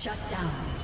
Shut down.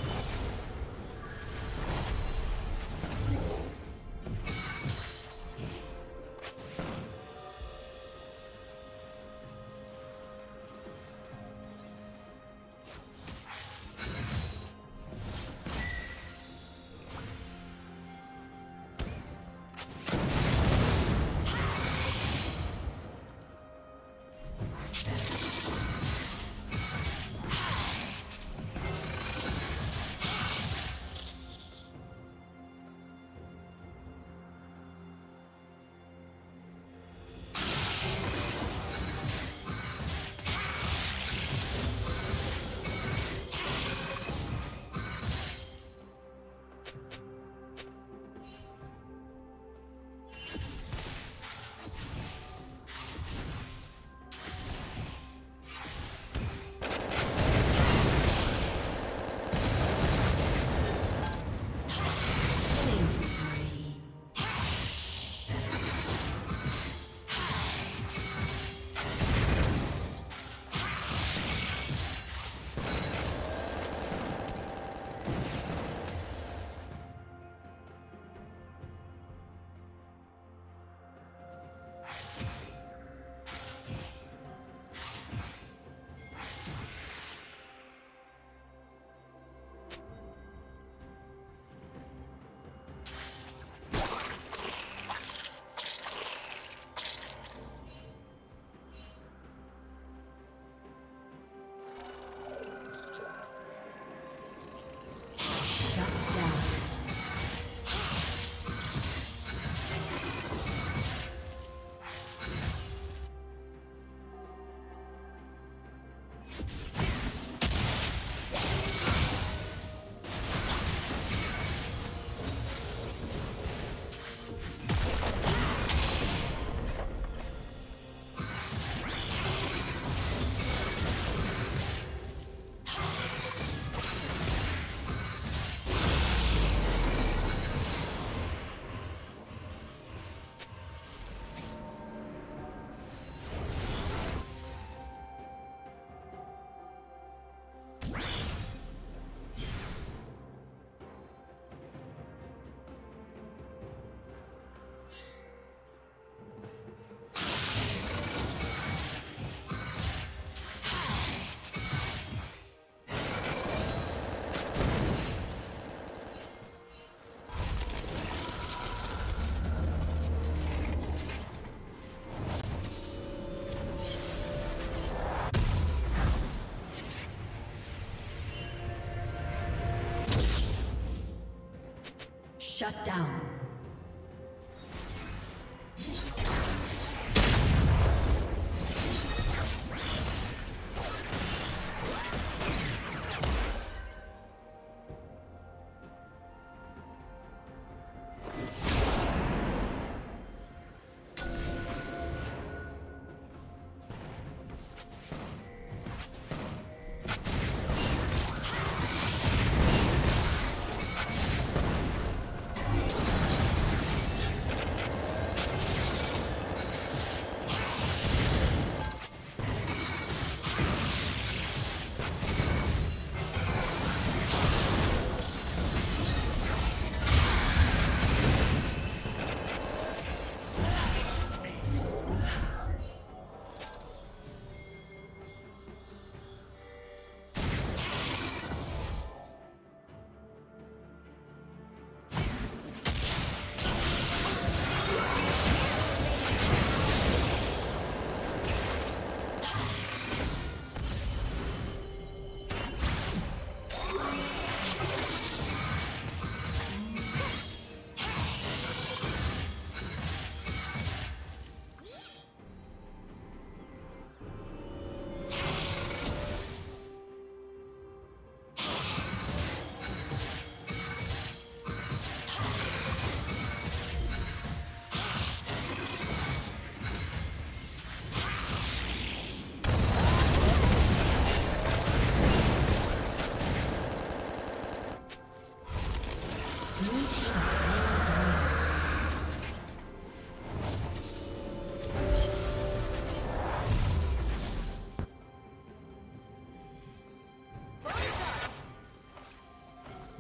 Shut down.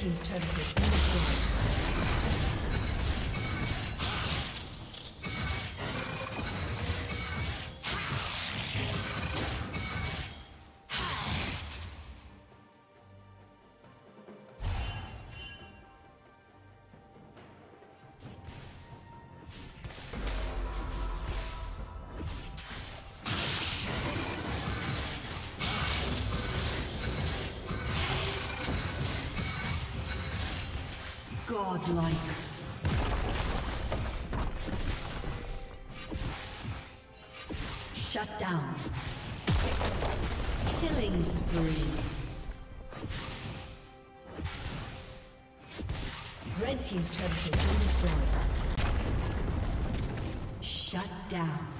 Team's turret has been Godlike. Shut down. Killing spree. Red Team's turret has been destroyed. Shut down.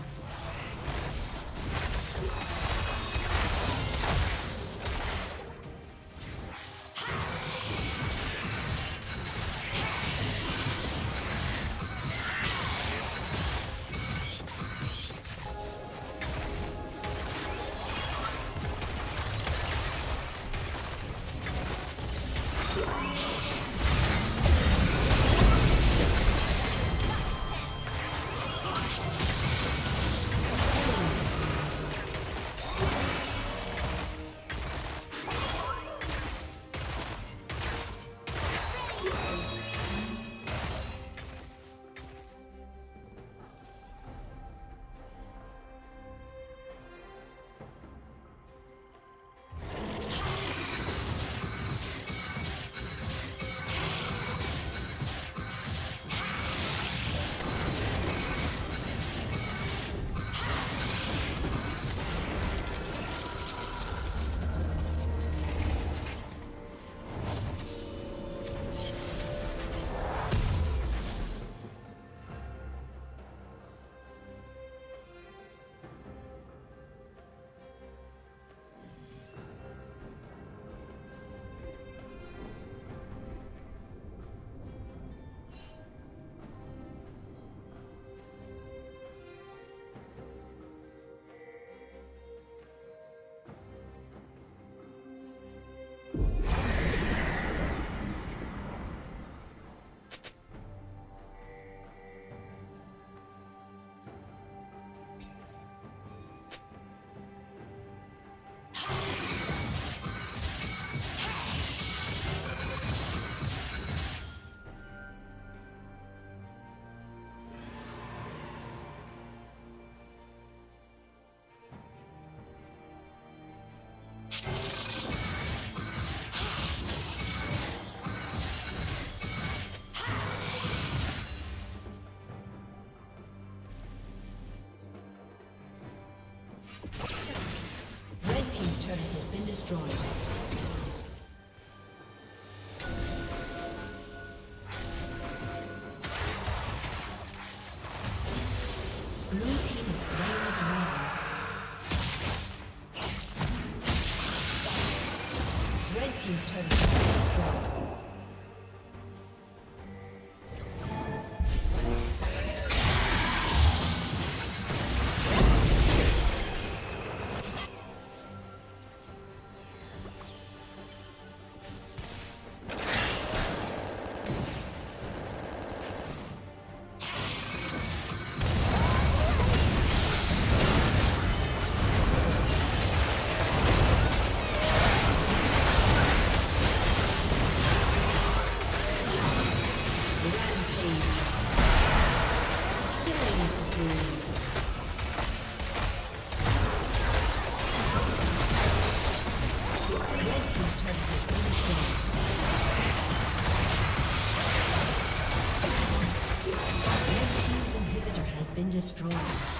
Destroyed.